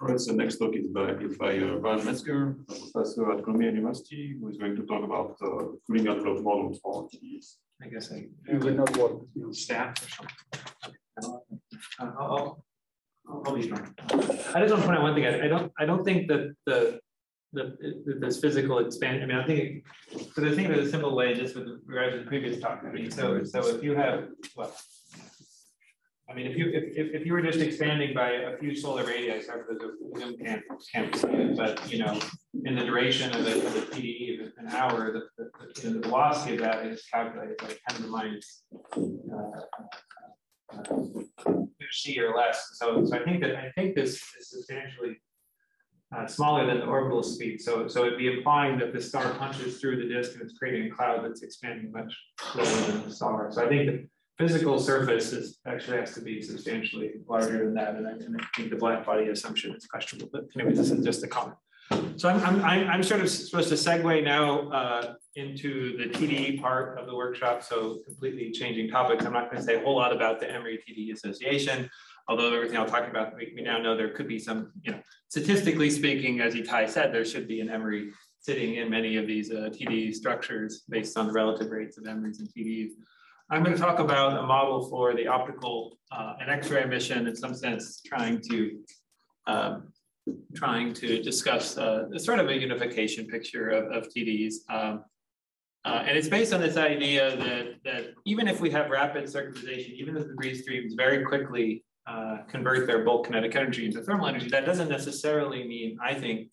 All right, so next talk is by, is by uh, Raj Metzger, a professor at Columbia University, who is going to talk about uh, cooling envelope models for TDs. I guess I, You will not work. staff or something. Uh, I'll, I'll, I'll be strong. I just want to point out one thing. I, I don't, I don't think that the, the, that this physical expansion, I mean, I think, so the thing of a simple way, just with regards to the previous talk, I mean, so, so if you have, well, I mean, if you, if, if, if you were just expanding by a few solar radii, for those who can't, can't see it, but, you know, in the duration of the, of the QPE of an hour, the, the, the, the velocity of that is calculated like ten to the minus uh, uh, c or less. So, so I think that I think this is substantially uh, smaller than the orbital speed. So, so it'd be implying that the star punches through the disk and it's creating a cloud that's expanding much slower than the star. So I think the physical surface is actually has to be substantially larger than that. And I, and I think the black body assumption is questionable. But anyway, this is just a comment. So I'm, I'm, I'm sort of supposed to segue now uh, into the TDE part of the workshop. So completely changing topics. I'm not going to say a whole lot about the EMRI TDE Association, although everything I'll talk about, we, we now know there could be some, you know, statistically speaking, as Itai said, there should be an EMRI sitting in many of these uh, TDE structures based on the relative rates of EMRIs and TDEs. I'm going to talk about a model for the optical uh, and X-ray emission, in some sense, trying to um, trying to discuss uh, sort of a unification picture of, of TDs. Um, uh, and it's based on this idea that, that even if we have rapid circularization, even if the debris streams very quickly uh, convert their bulk kinetic energy into thermal energy, that doesn't necessarily mean, I think,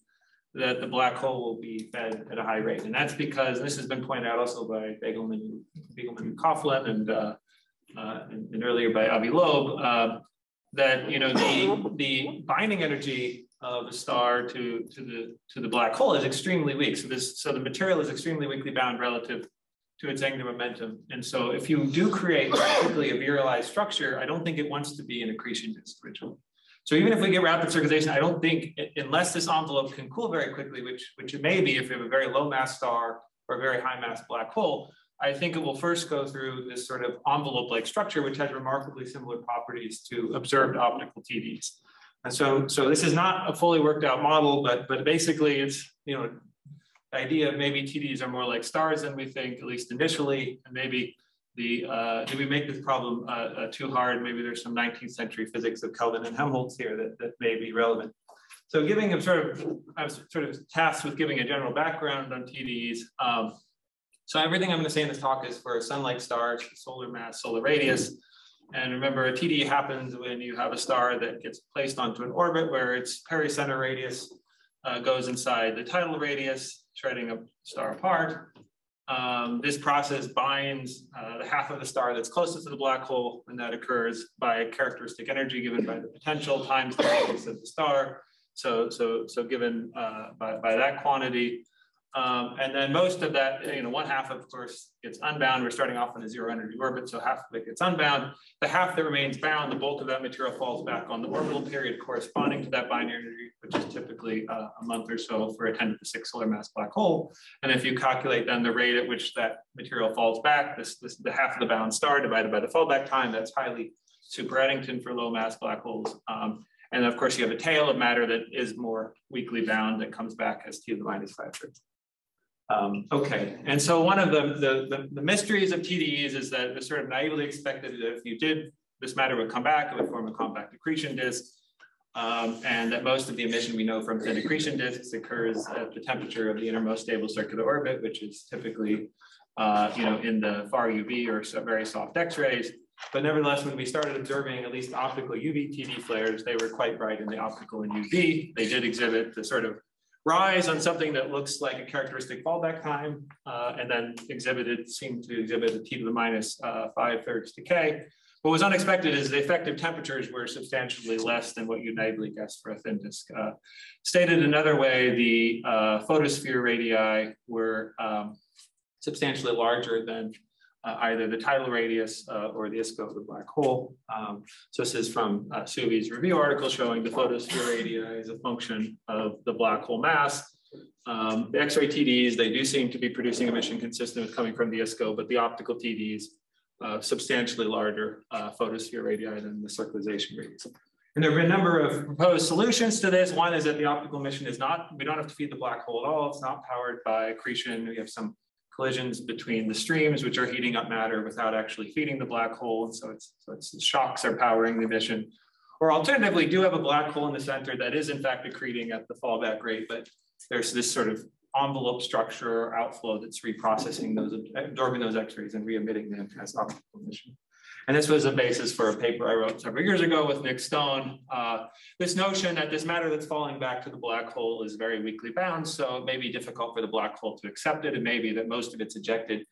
that the black hole will be fed at a high rate. And that's because, and this has been pointed out also by Begelman, Begelman and Coughlin and, uh, uh, and, and, earlier by Avi Loeb, uh, that you know the, the binding energy of a star to, to, the, to the black hole is extremely weak. So, this, so the material is extremely weakly bound relative to its angular momentum. And so if you do create particularly a virialized structure, I don't think it wants to be an accretion disk originally. So even if we get rapid circulation, I don't think, unless this envelope can cool very quickly, which, which it may be if we have a very low mass star or a very high mass black hole, I think it will first go through this sort of envelope-like structure, which has remarkably similar properties to observed optical TDs. And so, so this is not a fully worked out model, but, but basically it's, you know, the idea of maybe TDs are more like stars than we think, at least initially, and maybe the, uh, did we make this problem uh, uh, too hard? Maybe there's some 19th century physics of Kelvin and Helmholtz here that, that may be relevant. So giving a sort of, I was sort of tasked with giving a general background on TDs. Um, so everything I'm gonna say in this talk is for sun-like stars, solar mass, solar radius. And remember, a TD happens when you have a star that gets placed onto an orbit where its pericenter radius uh, goes inside the tidal radius, shredding a star apart. Um, this process binds uh, the half of the star that's closest to the black hole, and that occurs by characteristic energy given by the potential times the radius of the star. So, so, so given uh, by, by that quantity, um, and then most of that, you know, one half, of course, gets unbound. We're starting off in a zero energy orbit, so half of it gets unbound. The half that remains bound, the bulk of that material falls back on the orbital period corresponding to that binary energy, which is typically uh, a month or so for a 10 to the 6 solar mass black hole. And if you calculate then the rate at which that material falls back, this, this the half of the bound star divided by the fallback time, that's highly super Eddington for low mass black holes. Um, and of course, you have a tail of matter that is more weakly bound that comes back as t to the minus five thirds. Um, okay, and so one of the, the, the, mysteries of TDEs is that it's sort of naively expected that if you did, this matter would come back, it would form a compact accretion disk, um, and that most of the emission we know from thin accretion disks occurs at the temperature of the innermost stable circular orbit, which is typically, uh, you know, in the far UV or very soft X-rays. But nevertheless, when we started observing at least optical UV TD flares, they were quite bright in the optical and UV. They did exhibit the sort of rise on something that looks like a characteristic fallback time, uh, and then exhibited, seemed to exhibit a t to the minus, uh, five thirds decay. What was unexpected is the effective temperatures were substantially less than what you naively guessed for a thin disk. Uh, stated another way, the uh, photosphere radii were um, substantially larger than uh, either the tidal radius uh, or the ISCO of the black hole. Um, so this is from uh, Suvi's review article showing the photosphere radii is a function of the black hole mass. Um, the X-ray TDs, they do seem to be producing emission consistent with coming from the ISCO, but the optical TDs, uh, substantially larger uh, photosphere radii than the circularization radius. And there have been a number of proposed solutions to this. One is that the optical emission is not, we don't have to feed the black hole at all. It's not powered by accretion. We have some collisions between the streams, which are heating up matter without actually feeding the black hole. And so it's, so it's shocks are powering the emission. Or alternatively, do have a black hole in the center that is in fact accreting at the fallback rate, but there's this sort of envelope structure or outflow that's reprocessing those, absorbing those x-rays and re-emitting them as optical emission. And this was a basis for a paper I wrote several years ago with Nick Stone. Uh, this notion that this matter that's falling back to the black hole is very weakly bound, so it may be difficult for the black hole to accept it. It may be that most of it's ejected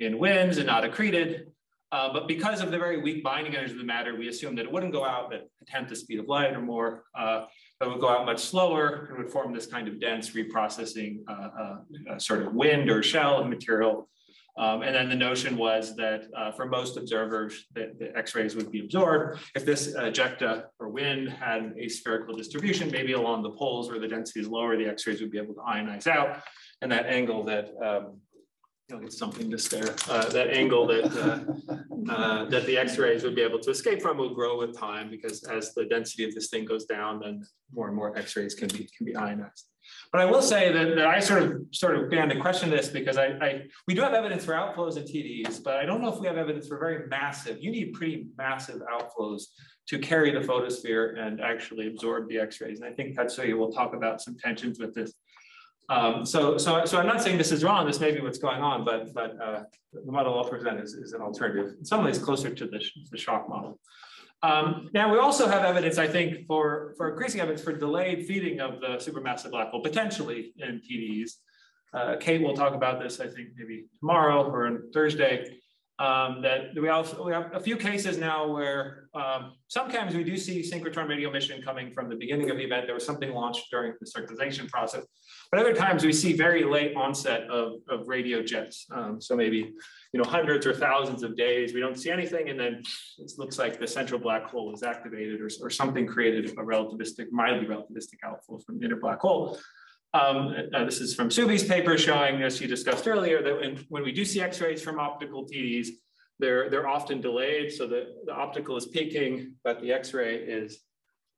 in winds and not accreted. Uh, but because of the very weak binding energy of the matter, we assumed that it wouldn't go out at a tenth the speed of light or more. Uh, it would go out much slower and would form this kind of dense reprocessing uh, uh, uh sort of wind or shell of material. Um, and then the notion was that uh, for most observers, that the X-rays would be absorbed. If this ejecta or wind had a spherical distribution, maybe along the poles where the density is lower, the X-rays would be able to ionize out. And that angle that um, you'll get something to stare. Uh, that angle that uh, uh, that the X-rays would be able to escape from will grow with time because as the density of this thing goes down, then more and more X-rays can be can be ionized. But I will say that, that I sort of sort of began to question this because I, I we do have evidence for outflows and TDs, but I don't know if we have evidence for very massive. You need pretty massive outflows to carry the photosphere and actually absorb the X-rays. And I think Tatsuya will talk about some tensions with this um, so, so, so I'm not saying this is wrong. This may be what's going on, but but uh, the model I'll present is, is an alternative. In some ways, closer to the, the shock model. Um, now, we also have evidence, I think, for for increasing evidence for delayed feeding of the supermassive black hole, potentially in TDs. Uh, Kate will talk about this, I think, maybe tomorrow or on Thursday um, that we also we have a few cases now where um, sometimes we do see synchrotron radio emission coming from the beginning of the event. There was something launched during the circularization process, but other times we see very late onset of, of radio jets. Um, so maybe you know hundreds or thousands of days we don't see anything, and then it looks like the central black hole is activated or, or something created a relativistic, mildly relativistic outflow from the inner black hole. Um, uh, this is from Suvi's paper showing, as you discussed earlier, that when, when we do see X-rays from optical TDs, they're, they're often delayed. So the, the optical is peaking, but the X-ray is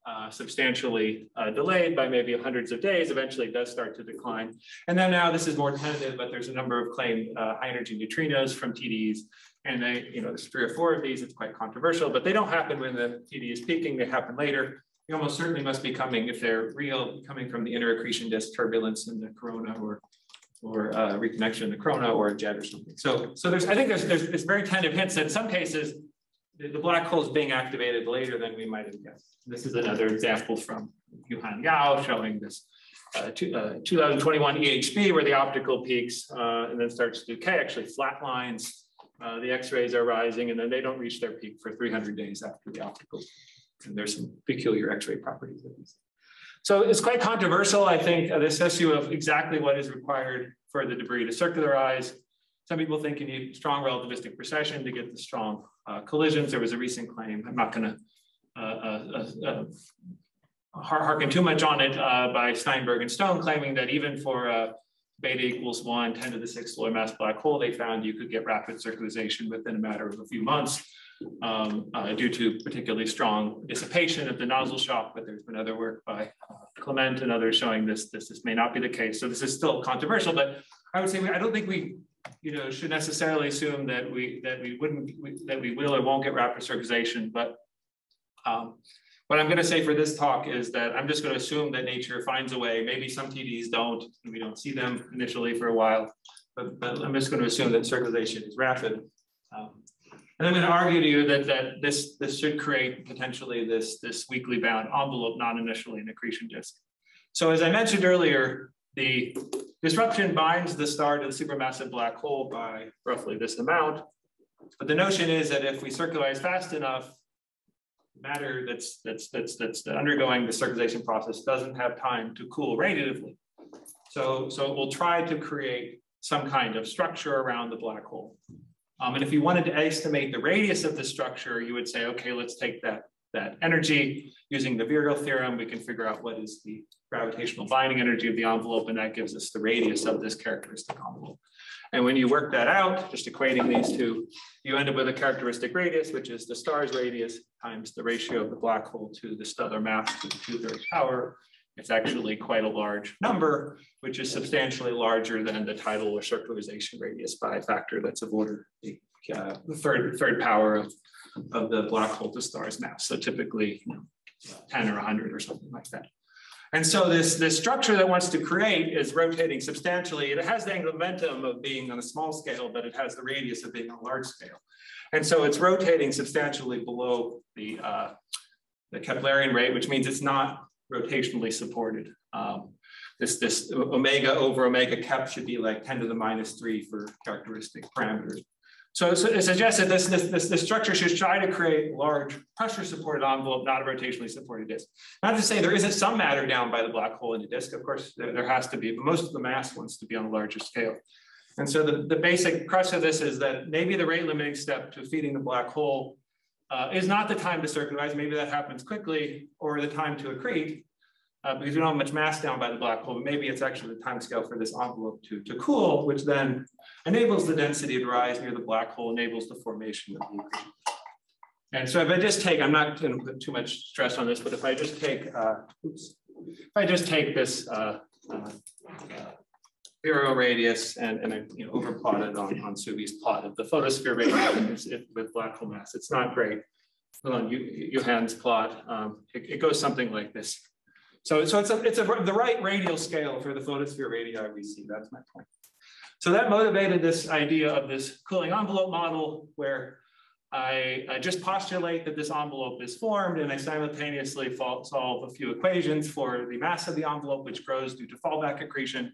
uh, substantially uh, delayed by maybe hundreds of days. Eventually it does start to decline. And then now this is more tentative, but there's a number of claimed uh, high energy neutrinos from TDs. And they, you know, there's three or four of these, it's quite controversial, but they don't happen when the TD is peaking, they happen later they almost certainly must be coming, if they're real, coming from the inner accretion disk turbulence in the corona or or uh, reconnection in the corona or a jet or something. So, so there's, I think there's, there's, there's very tentative hints that in some cases, the, the, black hole is being activated later than we might have guessed. This is another example from Yuhan Yao showing this uh, two, uh, 2021 EHB where the optical peaks uh, and then starts to decay, actually flat lines. Uh, the X-rays are rising and then they don't reach their peak for 300 days after the optical and there's some peculiar X-ray properties of these. So it's quite controversial, I think, uh, this issue of exactly what is required for the debris to circularize. Some people think you need strong relativistic precession to get the strong uh, collisions. There was a recent claim, I'm not gonna uh, uh, uh, uh harken too much on it, by Steinberg and Stone claiming that even for beta equals one, 10 to the sixth solar mass black hole, they found you could get rapid circularization within a matter of a few months um, uh, due to particularly strong dissipation of the nozzle shock, but there's been other work by uh, Clement and others showing this, this, this may not be the case. So this is still controversial, but I would say we, I don't think we you know, should necessarily assume that we that we wouldn't we, that we will or won't get rapid circulation. But um, what I'm going to say for this talk is that I'm just going to assume that nature finds a way. Maybe some TDs don't, and we don't see them initially for a while. But, but I'm just going to assume that circulation is rapid. Um, and I'm going to argue to you that, that this, this should create potentially this, this weakly bound envelope, not initially an accretion disk. So as I mentioned earlier, the disruption binds the star to the supermassive black hole by roughly this amount. But the notion is that if we circularize fast enough, matter that's, that's, that's, that's undergoing the circulation process doesn't have time to cool radiatively. So, so it will try to create some kind of structure around the black hole. Um, and if you wanted to estimate the radius of the structure, you would say, okay, let's take that, that energy using the virial theorem. We can figure out what is the gravitational binding energy of the envelope, and that gives us the radius of this characteristic envelope. And when you work that out, just equating these two, you end up with a characteristic radius, which is the star's radius times the ratio of the black hole to the stellar mass to the two-thirds power. It's actually quite a large number, which is substantially larger than the tidal or circularization radius by a factor that's of order the, uh, the third third power of, of the black hole to star's mass. So typically you know, 10 or 100 or something like that. And so this, this structure that wants to create is rotating substantially. It has the angular momentum of being on a small scale, but it has the radius of being on a large scale. And so it's rotating substantially below the, uh, the Keplerian rate, which means it's not rotationally supported. Um, this, this omega over omega cap should be like 10 to the minus three for characteristic parameters. So, it suggests that this, this, this, this structure should try to create large pressure supported envelope, not a rotationally supported disk. Not to say there isn't some matter down by the black hole in the disk, of course there, there has to be, but most of the mass wants to be on a larger scale. And so the, the basic crux of this is that maybe the rate limiting step to feeding the black hole uh, is not the time to circularize, maybe that happens quickly, or the time to accrete, uh, because we don't have much mass down by the black hole, but maybe it's actually the time scale for this envelope to, to cool, which then enables the density to rise near the black hole, enables the formation of the accretion. And so if I just take, I'm not going to put too much stress on this, but if I just take, uh, oops, if I just take this uh, zero radius and, and I you know, overplotted on, on Suvi's plot of the photosphere radius with black hole mass, it's not great. Hold on Yuhan's plot, um, it, it goes something like this. So, so it's, a, it's a, the right radial scale for the photosphere radii we see. That's my point. So that motivated this idea of this cooling envelope model where I, I just postulate that this envelope is formed and I simultaneously solve a few equations for the mass of the envelope, which grows due to fallback accretion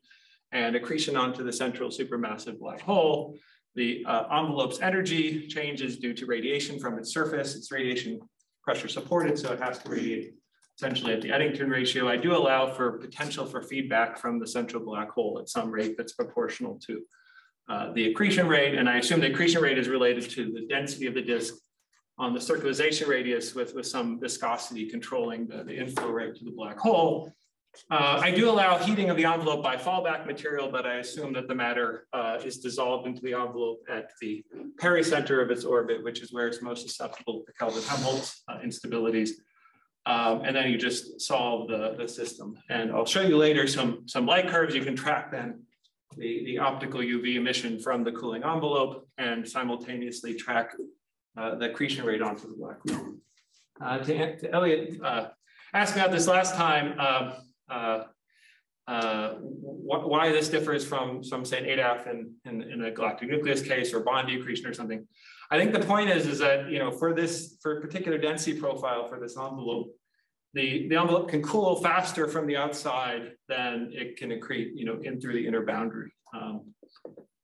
and accretion onto the central supermassive black hole. The uh, envelope's energy changes due to radiation from its surface. It's radiation pressure supported, so it has to radiate essentially at the Eddington ratio, I do allow for potential for feedback from the central black hole at some rate that's proportional to uh, the accretion rate. And I assume the accretion rate is related to the density of the disk on the circularization radius with, with some viscosity controlling the, the inflow rate to the black hole. Uh, I do allow heating of the envelope by fallback material, but I assume that the matter uh, is dissolved into the envelope at the pericenter of its orbit, which is where it's most susceptible to Kelvin-Helmholtz uh, instabilities. Um, and then you just solve the, the system. And I'll show you later some, some light curves. You can track then the, the optical UV emission from the cooling envelope and simultaneously track uh, the accretion rate onto the black hole. Uh, to, to, Elliot uh, asked about this last time, uh, uh, wh why this differs from, some say, an ADAF in, in, in, a galactic nucleus case or Bondi accretion or something. I think the point is, is that, you know, for this, for a particular density profile for this envelope, the, the envelope can cool faster from the outside than it can accrete, you know, in through the inner boundary. Um,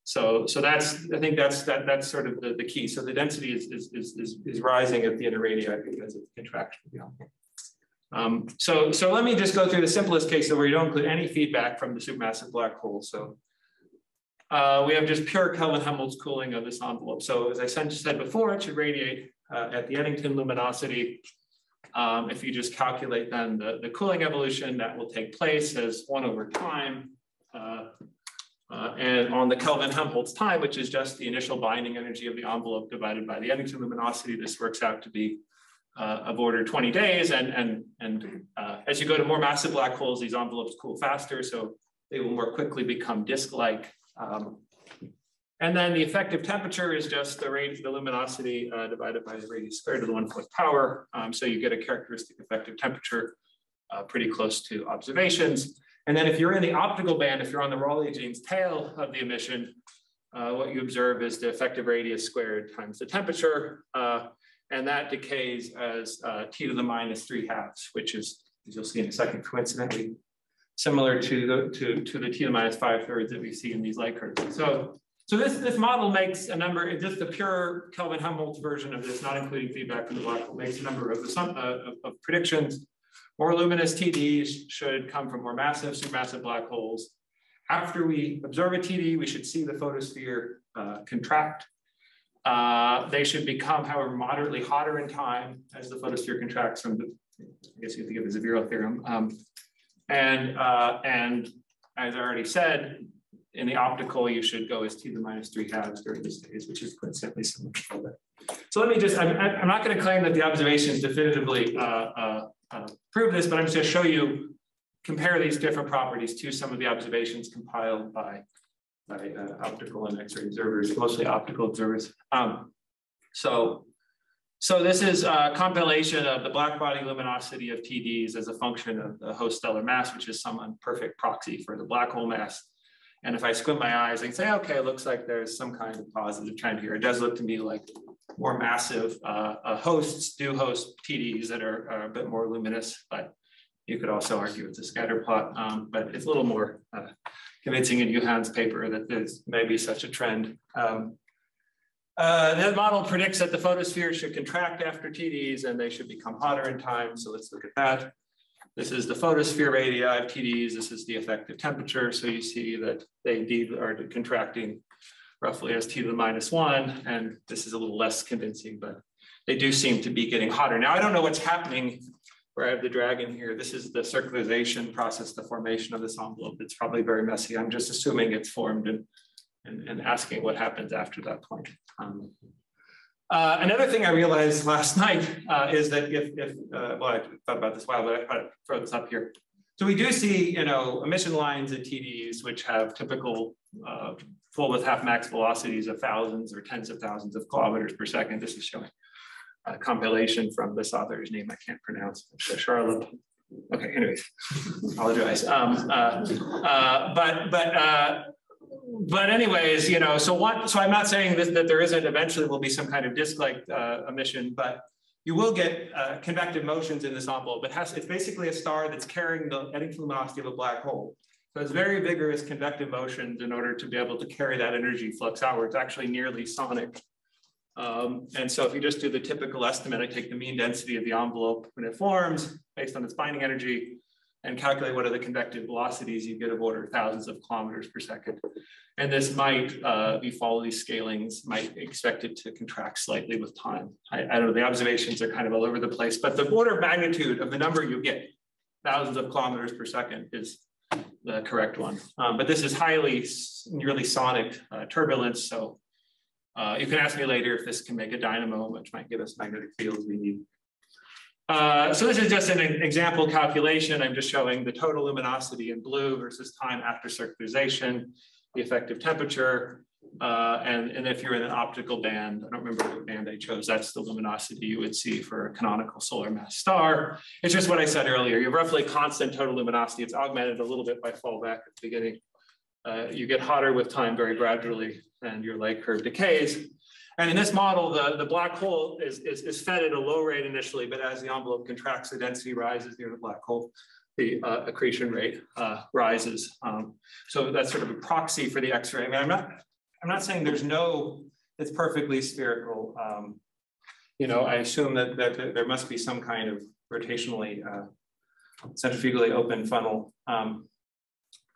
so, so that's, I think that's, that, that's sort of the, the key. So the density is, is, is, is rising at the inner radii because of the contraction of the envelope. Um, so, so let me just go through the simplest case where you don't include any feedback from the supermassive black hole. So uh, we have just pure Kelvin-Helmholtz cooling of this envelope. So as I said before, it should radiate uh, at the Eddington luminosity. Um, if you just calculate then the, the cooling evolution that will take place as one over time. Uh, uh, and on the Kelvin-Helmholtz time, which is just the initial binding energy of the envelope divided by the Eddington luminosity, this works out to be uh, of order 20 days. And, and, and uh, as you go to more massive black holes, these envelopes cool faster, so they will more quickly become disk-like. Um, and then the effective temperature is just the rate, the luminosity uh, divided by the radius squared to the one fourth power. Um, so you get a characteristic effective temperature uh, pretty close to observations. And then if you're in the optical band, if you're on the Rayleigh-Jeans tail of the emission, uh, what you observe is the effective radius squared times the temperature. Uh, and that decays as uh, t to the minus three halves, which is, as you'll see in a second, coincidentally, similar to the, to, to the t to the minus five thirds that we see in these light curves. So, so this, this model makes a number, just the pure Kelvin-Helmholtz version of this, not including feedback from the black hole, makes a number of, uh, of, of predictions. More luminous TDs should come from more massive, supermassive black holes. After we observe a TD, we should see the photosphere uh, contract uh, they should become, however, moderately hotter in time as the photosphere contracts from the, I guess you have to give the virial theorem. Um, and, uh, and as I already said, in the optical, you should go as t to the minus three halves during this phase, which is quite coincidentally to that. So let me just, I'm, I'm not going to claim that the observations definitively uh, uh, uh, prove this, but I'm just going to show you, compare these different properties to some of the observations compiled by, by uh, optical and X-ray observers, mostly optical observers. Um, so, so this is a compilation of the black body luminosity of TDs as a function of the host stellar mass, which is some imperfect proxy for the black hole mass. And if I squint my eyes, I say, okay, it looks like there's some kind of positive trend here. It does look to me like more massive uh, uh, hosts do host TDs that are, are, a bit more luminous, but you could also argue it's a scatter plot, um, but it's a little more uh, convincing in Yuhan's paper that there's maybe such a trend. Um, uh, that model predicts that the photosphere should contract after TDs and they should become hotter in time. So let's look at that. This is the photosphere radii of TDs. This is the effective temperature. So you see that they indeed are contracting roughly as t to the minus one. And this is a little less convincing, but they do seem to be getting hotter. Now, I don't know what's happening where I have the dragon here. This is the circularization process, the formation of this envelope. It's probably very messy. I'm just assuming it's formed and, and, and asking what happens after that point. Um, uh, another thing I realized last night uh, is that if, if uh, well, I thought about this a while, but I thought I'd throw this up here. So we do see, you know, emission lines at TDs, which have typical uh, full with half max velocities of thousands or tens of thousands of kilometers per second. This is showing a compilation from this author's name I can't pronounce, Charlotte. Okay, anyways, apologize. Um, uh, uh, but but uh, but anyways, you know, so what? So I'm not saying that, that there isn't eventually will be some kind of disk-like uh, emission, but you will get uh, convective motions in this envelope. It has it's basically a star that's carrying the Eddington luminosity of a black hole. So it's very vigorous convective motions in order to be able to carry that energy flux outward. It's actually nearly sonic. Um, and so if you just do the typical estimate, I take the mean density of the envelope when it forms based on its binding energy and calculate what are the convective velocities, you get of order thousands of kilometers per second. And this might, uh, you follow these scalings, might expect it to contract slightly with time. I, I don't know, the observations are kind of all over the place, but the order of magnitude of the number you get, thousands of kilometers per second is the correct one. Um, but this is highly, nearly sonic uh, turbulence. So uh, you can ask me later if this can make a dynamo, which might give us magnetic fields we need. Uh, so this is just an example calculation. I'm just showing the total luminosity in blue versus time after circularization, the effective temperature, uh, and, and if you're in an optical band, I don't remember what band I chose, that's the luminosity you would see for a canonical solar mass star. It's just what I said earlier. You have roughly constant total luminosity. It's augmented a little bit by fallback at the beginning. Uh, you get hotter with time very gradually and your light curve decays. And in this model, the, the black hole is, is, is fed at a low rate initially, but as the envelope contracts, the density rises near the black hole the uh, accretion rate uh, rises. Um, so that's sort of a proxy for the X-ray. I mean, I'm not I'm not saying there's no, it's perfectly spherical. Um, you know, I assume that, that, there must be some kind of rotationally, uh, centrifugally open funnel. Um,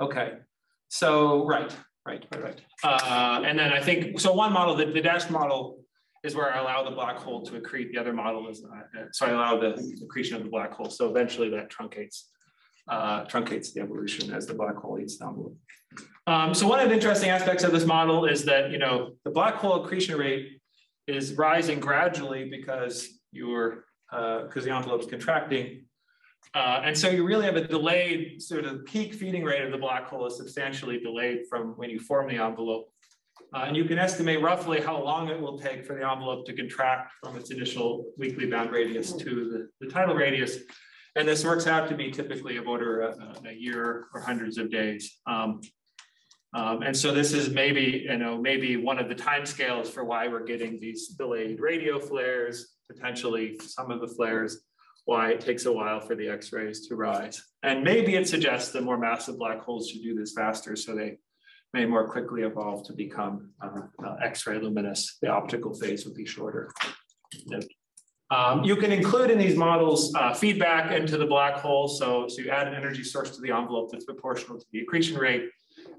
okay, so right, right, right, right. Uh, and then I think, so one model, the, the dash model is where I allow the black hole to accrete. The other model is, uh, so I allow the accretion of the black hole. So eventually that truncates uh, truncates the evolution as the black hole eats envelope. Um, so one of the interesting aspects of this model is that you know the black hole accretion rate is rising gradually because you're because uh, the envelope is contracting. Uh, and so you really have a delayed sort of peak feeding rate of the black hole is substantially delayed from when you form the envelope. Uh, and you can estimate roughly how long it will take for the envelope to contract from its initial weakly bound radius to the, the tidal radius. And this works out to be typically of order a, a year or hundreds of days. Um, um, and so this is maybe, you know, maybe one of the timescales for why we're getting these delayed radio flares, potentially some of the flares, why it takes a while for the X-rays to rise. And maybe it suggests that more massive black holes should do this faster so they may more quickly evolve to become uh, uh, X-ray luminous. The optical phase would be shorter. Um, you can include in these models uh, feedback into the black hole. So, so you add an energy source to the envelope that's proportional to the accretion rate.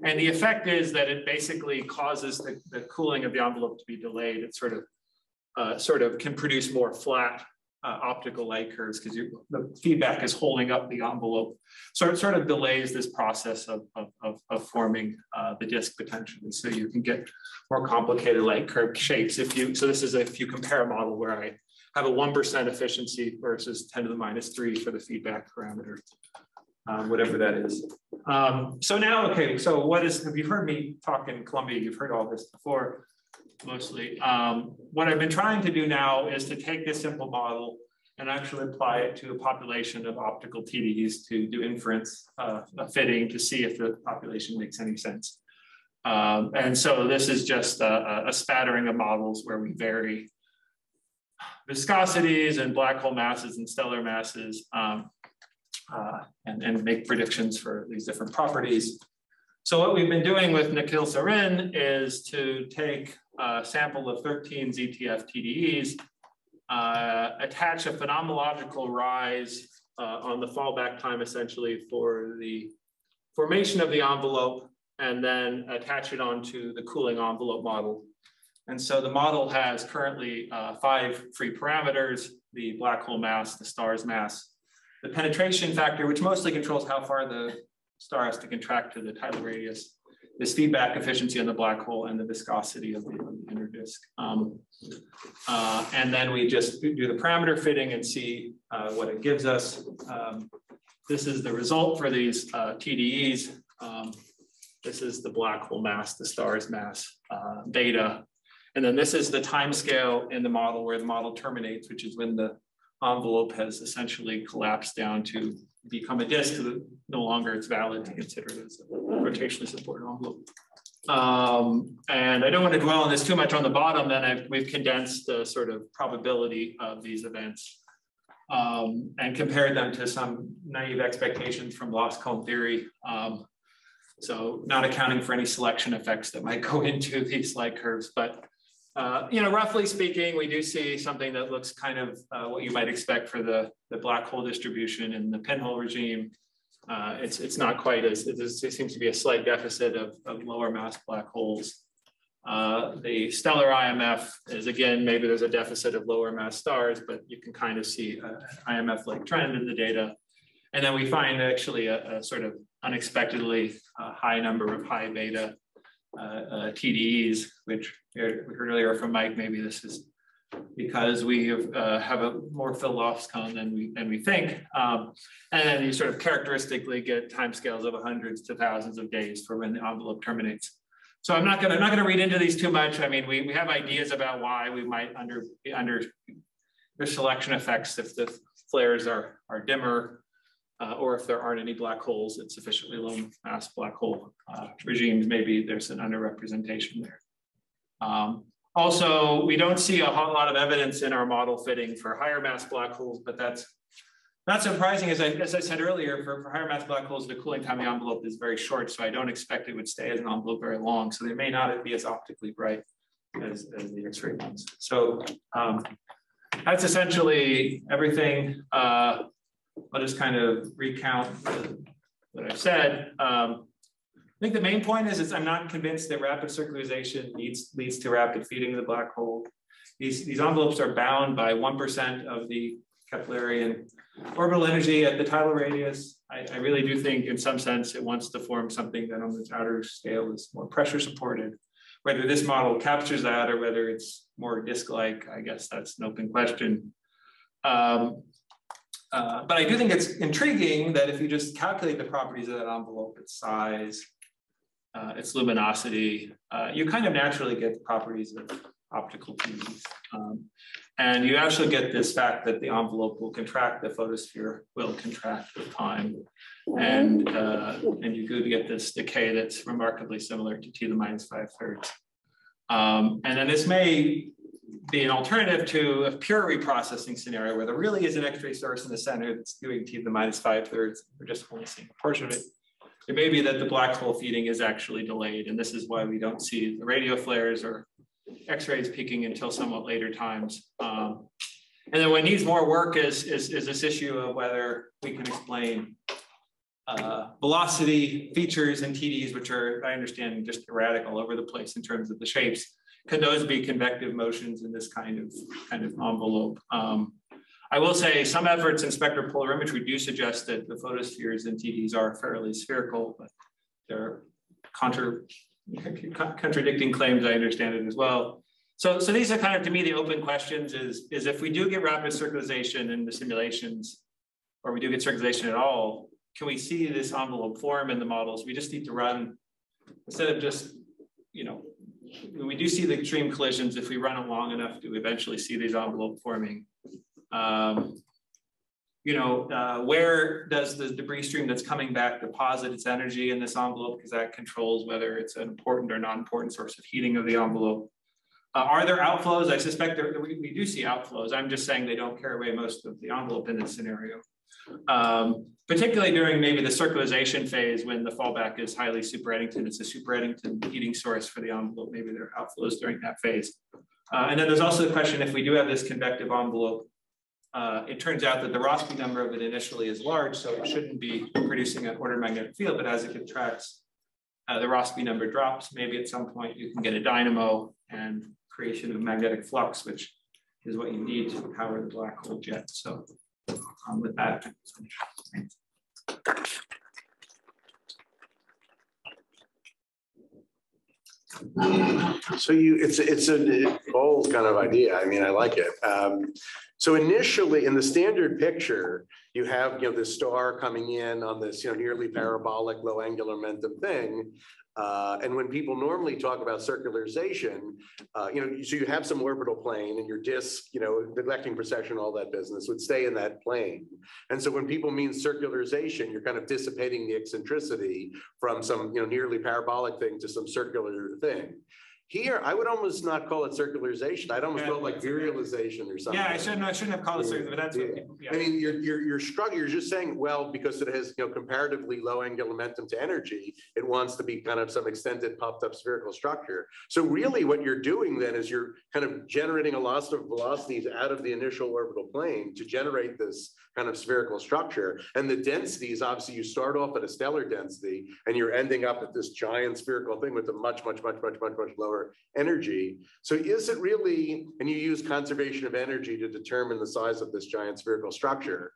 And the effect is that it basically causes the, the cooling of the envelope to be delayed. It sort of, uh, sort of can produce more flat uh, optical light curves because the feedback is holding up the envelope. So it sort of delays this process of, of, of, of forming uh, the disk potentially. So you can get more complicated light curve shapes if you, so this is if you compare a model where I have a 1% efficiency versus 10 to the minus three for the feedback parameter, um, whatever that is. Um, so now, okay, so what is, have you heard me talk in Columbia? You've heard all this before mostly. Um, what I've been trying to do now is to take this simple model and actually apply it to a population of optical TDEs to do inference uh, fitting to see if the population makes any sense. Um, and so this is just a, a, spattering of models where we vary viscosities and black hole masses and stellar masses um, uh, and, and make predictions for these different properties. So what we've been doing with Nikhil Sarin is to take a sample of 13 ZTF TDEs, uh, attach a phenomenological rise uh, on the fallback time essentially for the formation of the envelope and then attach it onto the cooling envelope model. And so the model has currently uh, five free parameters, the black hole mass, the star's mass, the penetration factor, which mostly controls how far the star has to contract to the tidal radius, this feedback efficiency on the black hole and the viscosity of the, of the inner disk. Um, uh, and then we just do the parameter fitting and see uh, what it gives us. Um, this is the result for these uh, TDEs. Um, this is the black hole mass, the star's mass, uh, beta. And then this is the time scale in the model where the model terminates, which is when the envelope has essentially collapsed down to become a disk no longer it's valid to consider it as a rotationally supported envelope. Um, and I don't want to dwell on this too much on the bottom, then I've, we've condensed the sort of probability of these events um, and compared them to some naive expectations from loss cone theory. Um, so not accounting for any selection effects that might go into these light curves, but uh, you know, roughly speaking, we do see something that looks kind of uh, what you might expect for the, the black hole distribution in the pinhole regime. Uh, it's, it's not quite as, it, seems to be a slight deficit of, of lower mass black holes. Uh, the stellar IMF is again, maybe there's a deficit of lower mass stars, but you can kind of see an IMF-like trend in the data. And then we find actually a, a sort of unexpectedly uh, high number of high beta TDEs, which we heard earlier from Mike, maybe this is because we have, uh, have a more loss cone than we than we think. Um, and then you sort of characteristically get timescales of hundreds to thousands of days for when the envelope terminates. So I'm not gonna not gonna read into these too much. I mean, we, we have ideas about why we might under under there's selection effects if the flares are are dimmer uh, or if there aren't any black holes at sufficiently low mass black hole uh, regimes, maybe there's an underrepresentation there. Um, also, we don't see a whole lot of evidence in our model fitting for higher mass black holes, but that's not surprising. As I, as I said earlier, for, for higher mass black holes, the cooling time envelope is very short, so I don't expect it would stay as an envelope very long. So they may not be as optically bright as, as the X-ray ones. So um, that's essentially everything. Uh, I'll just kind of recount what I've said. Um, I think the main point is, is I'm not convinced that rapid circularization leads, leads to rapid feeding of the black hole. These, these envelopes are bound by 1% of the Keplerian orbital energy at the tidal radius. I, I, really do think in some sense it wants to form something that on the outer scale is more pressure supported. Whether this model captures that or whether it's more disk-like, I guess that's an open question. Um, uh, but I do think it's intriguing that if you just calculate the properties of that envelope, its size, uh, its luminosity, uh, you kind of naturally get the properties of optical TDs. Um, and you actually get this fact that the envelope will contract, the photosphere will contract with time. And, uh, and you could get this decay that's remarkably similar to T to the minus five thirds. Um, and then this may be an alternative to a pure reprocessing scenario where there really is an X-ray source in the center that's doing T to the minus five thirds. We're just only seeing a portion of it. It may be that the black hole feeding is actually delayed, and this is why we don't see the radio flares or X-rays peaking until somewhat later times. Um, and then what needs more work is, is, is, this issue of whether we can explain uh, velocity features in TDs, which are, I understand, just erratic all over the place in terms of the shapes. Could those be convective motions in this kind of kind of envelope? Um, I will say some efforts in spectral polarimetry do suggest that the photospheres in TDs are fairly spherical, but they're contra contradicting claims, I understand it as well. So, so these are kind of, to me, the open questions is, is if we do get rapid circulation in the simulations, or we do get circulation at all, can we see this envelope form in the models? We just need to run, instead of just, you know, we do see the extreme collisions, if we run it long enough, do we eventually see these envelope forming? Um, you know, uh, where does the debris stream that's coming back deposit its energy in this envelope? Because that controls whether it's an important or non-important source of heating of the envelope. Uh, are there outflows? I suspect there, we, we, do see outflows. I'm just saying they don't carry away most of the envelope in this scenario. Um, particularly during maybe the circularization phase when the fallback is highly super Eddington. It's a super Eddington heating source for the envelope. Maybe there are outflows during that phase. Uh, and then there's also the question, if we do have this convective envelope, uh, it turns out that the Rossby number of it initially is large, so it shouldn't be producing an order magnetic field, but as it contracts, uh, the Rossby number drops. Maybe at some point you can get a dynamo and creation of magnetic flux, which is what you need to power the black hole jet. So um, with that. So you, it's it's a bold kind of idea. I mean, I like it. Um, so initially, in the standard picture, you have you know the star coming in on this you know nearly parabolic low angular momentum thing, uh, and when people normally talk about circularization, uh, you know, so you have some orbital plane and your disk, you know, neglecting precession, all that business would stay in that plane. And so when people mean circularization, you're kind of dissipating the eccentricity from some, you know, nearly parabolic thing to some circular thing. Here, I would almost not call it circularization. I'd almost yeah, call it like virialization or something. Yeah, I shouldn't. I shouldn't have called it circular, but that's yeah. what people, yeah. I mean, you're you're you're struggling. You're just saying, well, because it has you know comparatively low angular momentum to energy, it wants to be kind of some extended popped up spherical structure. So really, what you're doing then is you're kind of generating a loss of velocities out of the initial orbital plane to generate this kind of spherical structure. And the densities, obviously, you start off at a stellar density, and you're ending up at this giant spherical thing with a much, much, much, much, much, much lower energy. So is it really, and you use conservation of energy to determine the size of this giant spherical structure.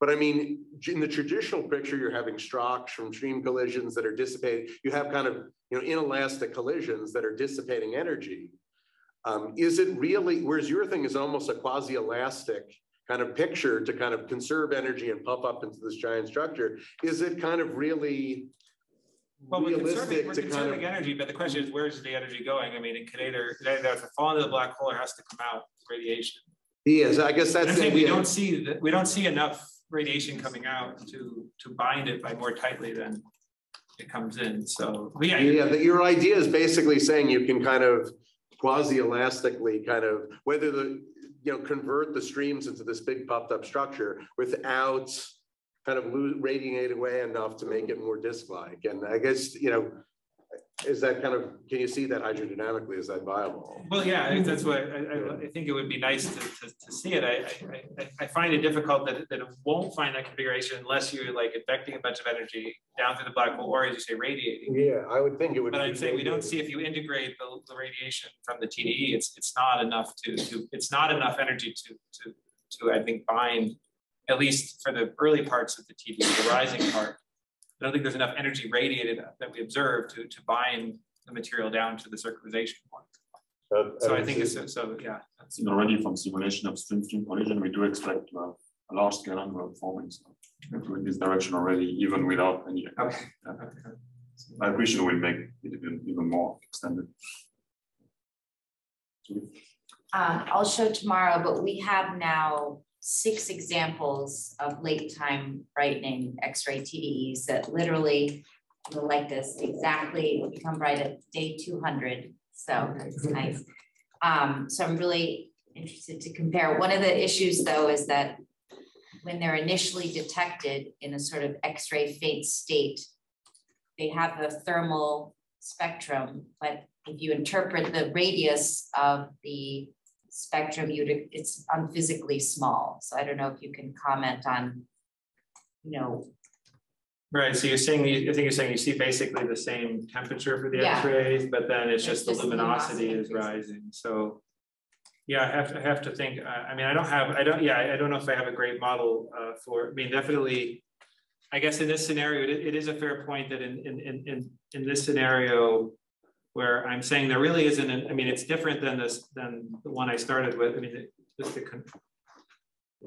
But I mean, in the traditional picture, you're having strokes from stream collisions that are dissipating. You have kind of, you know, inelastic collisions that are dissipating energy. Um, is it really, whereas your thing is almost a quasi-elastic kind of picture to kind of conserve energy and puff up into this giant structure, is it kind of really well, we're conserving, we're conserving kind of, energy, but the question is, where's the energy going? I mean, it could either, it either has to fall into the black hole or has to come out radiation. Yes, I guess that's. I we don't see that. We don't see enough radiation coming out to to bind it by more tightly than it comes in. So yeah, yeah. The, your idea is basically saying you can kind of quasi-elastically kind of whether the you know convert the streams into this big puffed up structure without kind of radiate away enough to make it more disk-like. And I guess, you know, is that kind of, can you see that hydrodynamically? Is that viable? Well, yeah, that's what I, I, I, think it would be nice to, to, to see it. I, I, I, find it difficult that, that it won't find that configuration unless you're like infecting a bunch of energy down through the black hole, or as you say, radiating. Yeah, I would think it would. But I'd say we don't see if you integrate the, the radiation from the TDE, it's it's not enough to, to it's not enough energy to to to I think bind at least for the early parts of the TDE, the rising part, I don't think there's enough energy radiated that we observe to, to bind the material down to the circularization point. So, so I think it's so, so yeah. That's you know, already from simulation of stream-stream collision, we do expect to have a large scale number forming formings in this direction already, even without any. Okay. Yeah. okay. Vibration will make it even, even more extended. Um, I'll show tomorrow, but we have now six examples of late time brightening X-ray TDEs that literally look like this exactly become bright at day 200. So it's nice. Um, so I'm really interested to compare. One of the issues though is that when they're initially detected in a sort of X-ray faint state, they have a thermal spectrum, but if you interpret the radius of the spectrum, you it's unphysically small. So I don't know if you can comment on, you know. Right. So you're saying I think you're saying you see basically the same temperature for the yeah. X-rays, but then it's just the luminosity, luminosity is rising. So Yeah, I have to, I have to think, I, I mean, I don't have, I don't, yeah, I- don't know if I have a great model, uh, for, I mean, definitely. I guess in this scenario, it, it is a fair point that in, in, in, in, in this scenario. Where I'm saying there really isn't, an- I mean, it's different than this, than the one I started with, I mean, just to.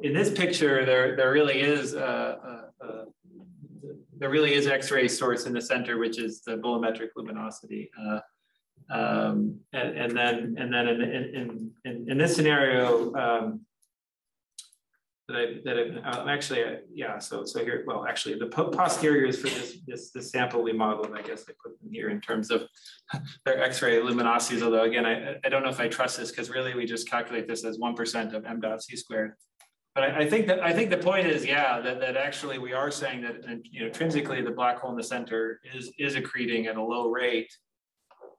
In this picture, there, there really is, a, uh, uh. There really is X-ray source in the center, which is the bolometric luminosity, uh. Um, and, and then, and then in, in, in, in, in this scenario, um. That I, that I, uh, actually, uh, yeah, so, so here, well, actually, the po- posteriors for this, this, this sample we modeled, I guess I put them here in terms of. Their X-ray luminosities, although again, I, I don't know if I trust this, because really we just calculate this as one percent of m dot c squared. But I, I think that, I think the point is, yeah, that, that actually we are saying that, you know, intrinsically, the black hole in the center is, is accreting at a low rate.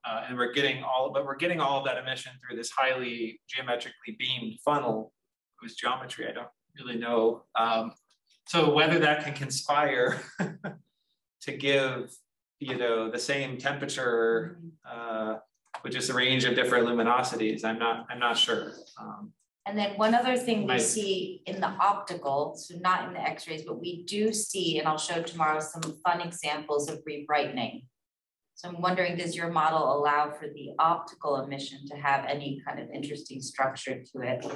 Uh, and we're getting all, but we're getting all of that emission through this highly geometrically beamed funnel. Whose geometry I don't really know. Um, so whether that can conspire to give, you know, the same temperature uh, with just a range of different luminosities, I'm not, I'm not sure. Um, And then one other thing we see in the optical, so not in the x-rays, but we do see, and I'll show tomorrow some fun examples of rebrightening. So I'm wondering, does your model allow for the optical emission to have any kind of interesting structure to it?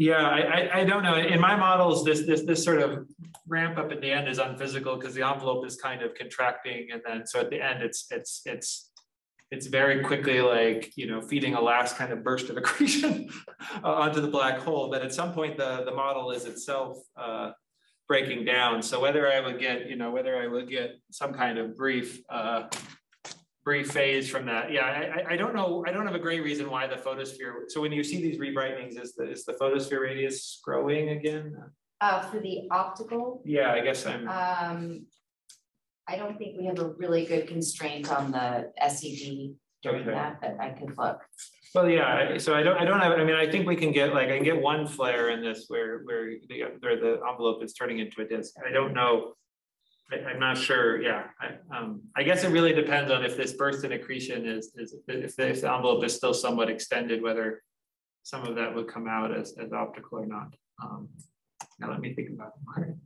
Yeah, I, I, don't know. In my models, this, this, this sort of ramp up at the end is unphysical because the envelope is kind of contracting. And then, so at the end, it's, it's, it's, it's very quickly like, you know, feeding a last kind of burst of accretion uh, onto the black hole. But at some point, the, the model is itself uh, breaking down. So whether I would get, you know, whether I would get some kind of brief, uh, brief phase from that. Yeah, I, I, don't know. I don't have a great reason why the photosphere. So when you see these rebrightenings, is the, is the photosphere radius growing again? Uh, for the optical, Yeah, I guess I'm, um, I don't think we have a really good constraint on the SED doing Okay. that, but I could look. well, yeah, so I don't, I don't have, I mean, I think we can get, like, I can get one flare in this where, where the, where the envelope is turning into a disk. I don't know. I, I'm not sure, yeah, I, um, I guess it really depends on if this burst in accretion is, is, if, the- if the envelope is still somewhat extended, whether some of that would come out as, as optical or not. Um, now let me think about it more.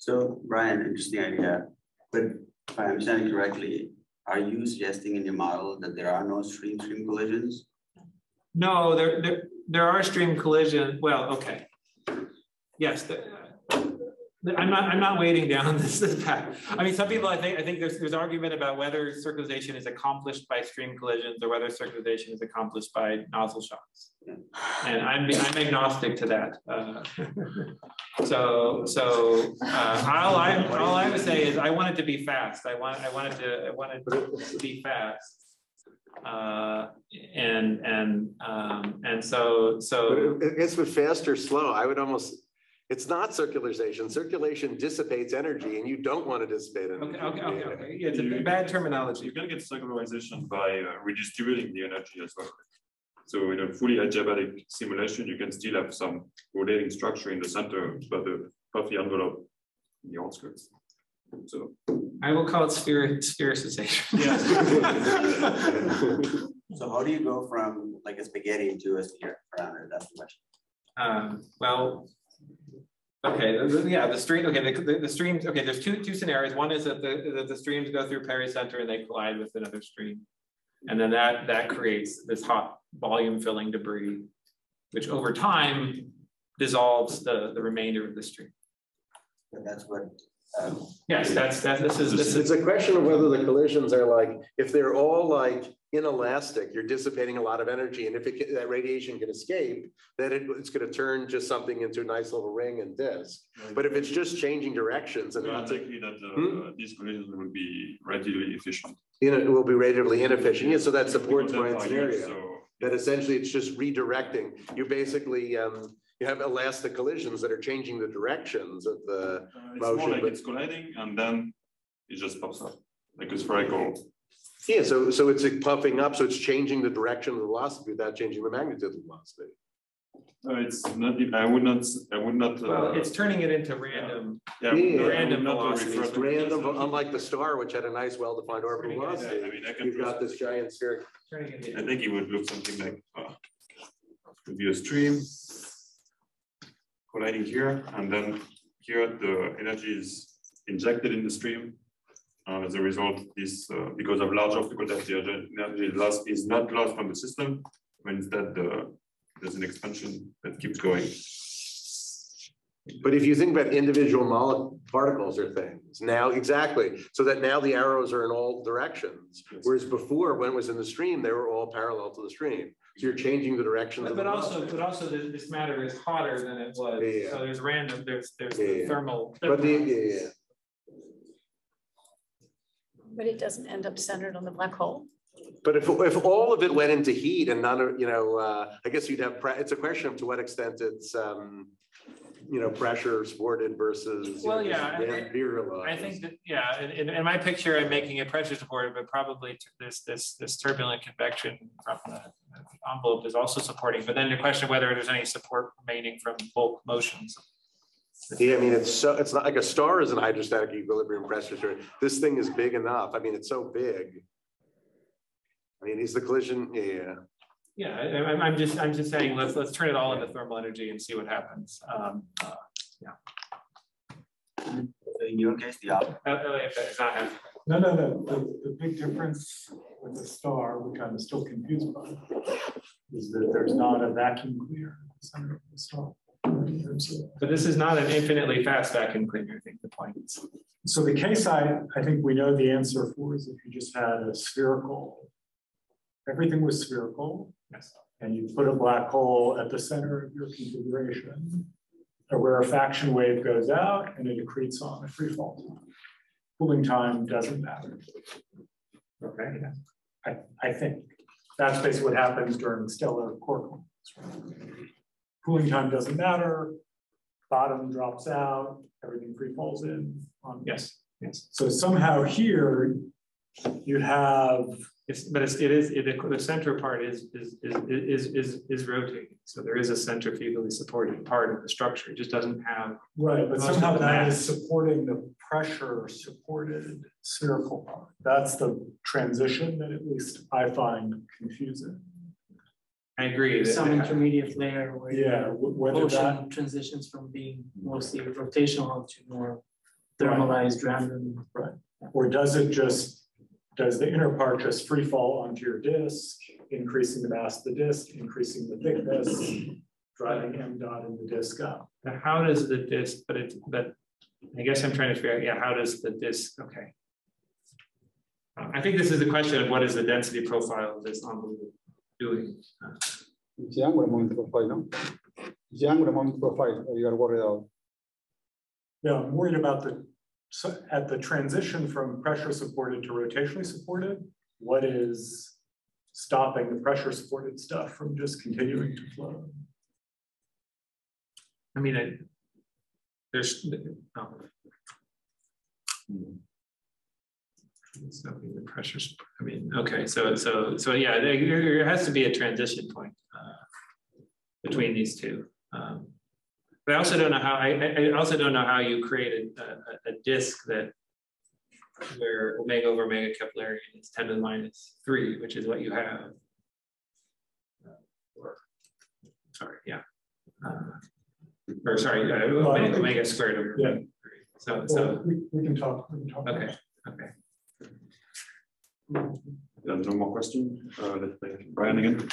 So Brian, interesting idea, but if I understand correctly, are you suggesting in your model that there are no stream-stream collisions? No, there, there, there are stream collision, well, okay. Yes, the- I'm not, I'm not wading down this, this path. I mean, some people, I think, I think there's, there's argument about whether circularization is accomplished by stream collisions or whether circularization is accomplished by nozzle shocks. And I'm, I'm agnostic to that. uh, So, so, uh, all I, all I would say is I want it to be fast. I want, I wanted to, I wanted to be fast. Uh, and, and, um, and so, so. But I with fast or slow, I would almost, it's not circularization. Circulation dissipates energy and you don't want to dissipate energy. Okay, okay, okay, okay, yeah, it's a bad terminology. You can get circularization by uh, redistributing the energy as well. So in a fully adiabatic simulation, you can still have some rotating structure in the center, but the puffy envelope in the outskirts. So. I will call it sphere, sphericization. So how do you go from like a spaghetti to a sphere parameter? That's the question. Um, well. Okay, the- the- yeah, the stream, okay, the, the, the streams, okay, there's two, two scenarios. One is that the, that the streams go through pericenter and they collide with another stream. And then that, that creates this hot volume filling debris, which over time dissolves the, the remainder of the stream. But that's what, um, Yes, that's, that, this is, this It's is, a question of whether the collisions are like, if they're all like inelastic, you're dissipating a lot of energy. And if it, that radiation can escape, then it, it's gonna turn just something into a nice little ring and disk. But if it's just changing directions and not, unlikely that Hmm? uh, these collisions will be relatively efficient. you know, it will be relatively inefficient. Yeah, so that supports Because Brian's that's how you- scenario. so- That essentially it's just redirecting. You basically, um, you have elastic collisions that are changing the directions of the, Uh, It's motion, more like but- it's colliding and then it just pops up, like a spherical. Yeah, so, so it's like puffing up, so it's changing the direction of the velocity without changing the magnitude of the velocity. Uh, It's not, I would not, I would not. well, uh, it's turning it into random. yeah, I yeah, not- I would random not velocities, refer to it Random, as a- unlike the star, which had a nice, well-defined orbital Yeah, Yeah, velocity. I mean, I can. You've got this giant sphere. turning it I into- think it would look something like, uh, would be a stream colliding here, and then here the energy is injected in the stream. Uh, as a result, this uh, because of large optical depth, the energy is lost is not lost from the system, but instead the, there's an expansion that keeps going. But if you think about individual mole particles or things, now, exactly, so that now the arrows are in all directions. Yes. Whereas before, when it was in the stream, they were all parallel to the stream. So you're changing the direction But of the. but also, but also this, this matter is hotter than it was, Yeah. so there's random, there's, there's Yeah, the thermal. But the, yeah, yeah. But it doesn't end up centered on the black hole. But if, if all of it went into heat and none of, you know, uh, I guess you'd have, pre- it's a question of to what extent it's, um, you know, pressure supported versus. you Well, know, yeah, I- just. I think that, yeah, in, in, in my picture, I'm making it pressure supported, but probably t- this, this, this turbulent convection from the envelope is also supporting, but then the question of whether there's any support remaining from bulk motions. Yeah, I mean, it's so, it's not like a star is an hydrostatic equilibrium pressure. sort This thing is big enough. I mean, it's so big. I mean, is the collision, yeah. Yeah, I, I'm, I'm just, I'm just saying, let's, let's turn it all into thermal energy and see what happens. Um, uh, In your case, the op- if it's not happening. No, no, no, the, the big difference with the star, which I'm still confused by, is that there's not a vacuum cleaner in the center of the star. But this is not an infinitely fast vacuum cleaner, I think the point is. So the case I, I think we know the answer for is if you just had a spherical, everything was spherical, Yes. and you put a black hole at the center of your configuration, a rarefaction wave goes out and it accretes on a free fall time. Cooling time doesn't matter. Okay. I, I think that's basically what happens during stellar quark. Cooling time doesn't matter, bottom drops out, everything free falls in. on- Yes, yes. So somehow here, you have, It's, but it's, it is, it, the center part is, is, is, is, is, is rotating. So there is a centrifugally supported part of the structure. It just doesn't have, right, but somehow that is supporting the pressure supported spherical part. That's the transition that at least I find confusing. I agree. that- some intermediate layer where Yeah, wh- whether that, motion transitions from being mostly rotational to more thermalized random. Or does it just, does the inner part just free fall onto your disk, increasing the mass of the disk, increasing the thickness, driving m dot in the disk up? But How does the disk, but it, but I guess I'm trying to figure out, yeah, how does the disk, okay. Uh, I think this is the question of what is the density profile of this envelope doing? Uh, Esse ângulo é moment profile, não? Esse ângulo é moment profile, you gotta worry about. Yeah, I'm worried about the, so at the transition from pressure supported to rotationally supported, what is stopping the pressure supported stuff from just continuing to flow? I mean, it, there's, oh. It's not being the pressures, I mean, okay, so, so, so, yeah, there, there has to be a transition point, uh, between these two. Um, But I also don't know how, I, I, I also don't know how you created a, a, a disk that where omega over omega Keplerian is ten to the minus three, which is what you have. Uh, or- Sorry, yeah. Uh, Or sorry, uh, omega, omega squared over. Yeah. three. So, Well, so, we, we can talk, we can talk. okay, okay. There's no more question. Uh, Brian again.